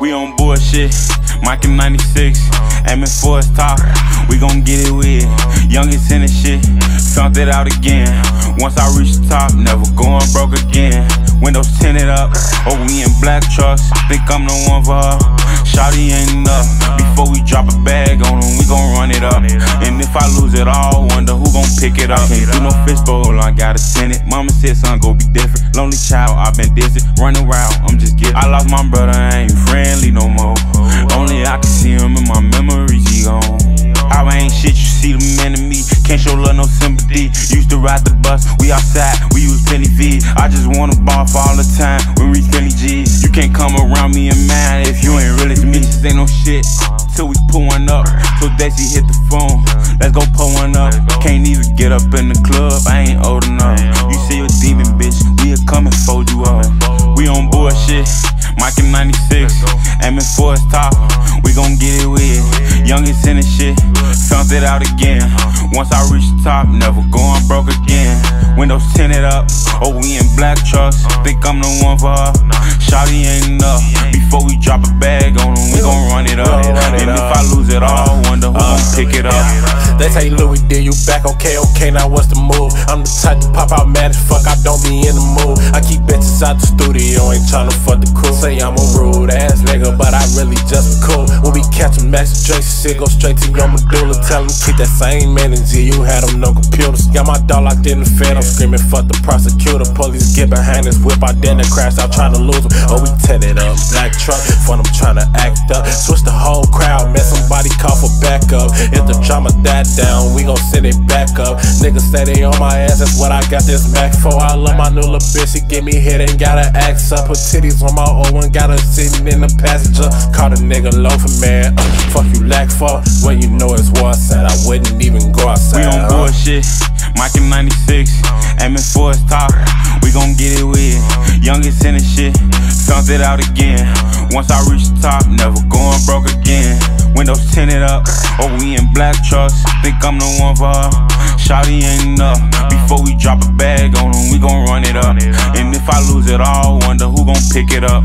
We on bullshit. Mike in 96, aiming for his top. We gon' get it with youngest in the shit. Found it out again. Once I reach the top, never going broke again. Windows tinted up, oh we in black trucks. Think I'm the one for her. Shawty ain't enough. Before we drop a bag on them, we gon' run it up. And if I lose it all, pick it up. Can't do no fishbowl, I got a tenant. Mama said, son, go be different. Lonely child, i been dizzy. Running around, I'm just getting. I lost my brother, I ain't friendly no more. Only I can see him in my memories, he gone. I ain't shit, you see the man in me. Can't show love, no sympathy. Used to ride the bus, we outside, we use penny V. I just wanna ball for all the time, we reach penny G's. You can't come around me and mad if you ain't really me. Can't even get up in the club, I ain't old enough. You see a demon, bitch, we'll come and fold you up. We on bullshit, Mike in 96, aiming for his top. We gon' get it with youngest in the shit. Found it out again. Once I reach the top, never going broke again. Windows tinted up, oh we in black trucks. Think I'm the one for her. Shawty ain't enough. Before we drop a bag on them, we gon' run it up. And if I lose it all, wonder who gon' pick it up. They say Louie D, you back? Okay, okay, now what's the move? I'm the type to pop out mad as fuck, I don't be in the mood. I keep bitches out the studio, ain't tryna fuck the crew. Say I'm a rude ass nigga, but I really just be cool. When we catch a Max Tracy, shit go straight to your medulla. Tell them keep that same energy, you had them no computers. Got my dog locked in the fan, I'm screaming fuck the prosecutor. Police get behind this whip, I then crash out trying to lose them. Oh, we it up, black truck, fun I'm trying to act up. Switch the whole crowd, man, somebody call for backup. If the drama that down, we gon' send it back up. Niggas say they on my ass, that's what I got this back for. I love my new little bitch, she give me head and got her axe up. Her titties on my old one, got her sitting in the passenger. Caught a nigga loafing, man. Uh, fuck you lack for when you know it's war outside. I wouldn't even go outside. We on bullshit. Mike in 96, aiming for his top. We gon' get it with youngest in the shit. Found it out again. Once I reach the top, never going broke again. Windows tinted up, oh we in black trucks. Think I'm the one for her. Shawty ain't enough. Before we drop a bag on them, we gon' run it up. And if I lose it all, wonder who gon' pick it up.